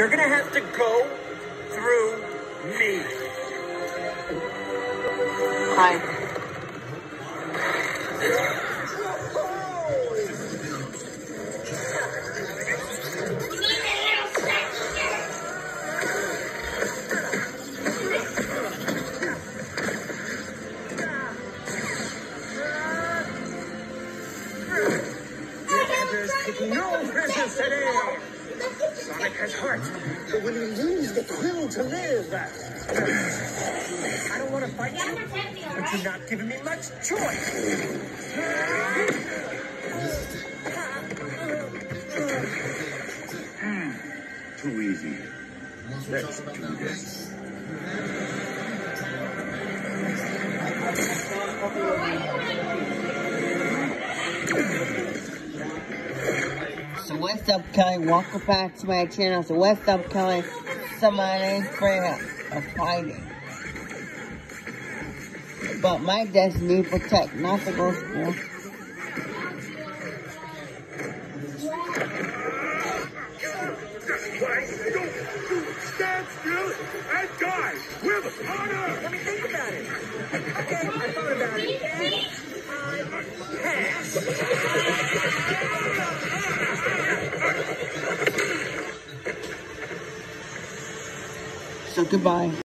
You're gonna have to go through me. Hi. No prisoners today. Sonic has heart, but when he loses the will to live, uh, I don't want to fight you, but you're not giving me much choice. Hmm. Too easy. Let's do this. So what's up, Kelley? Welcome back to my channel. So what's up, Kelley? Somebody afraid of fighting. But my destiny protect, not to go school. Stand still and die with honor! Let me think about it. Okay, I thought about it. And uh, I pass. So goodbye.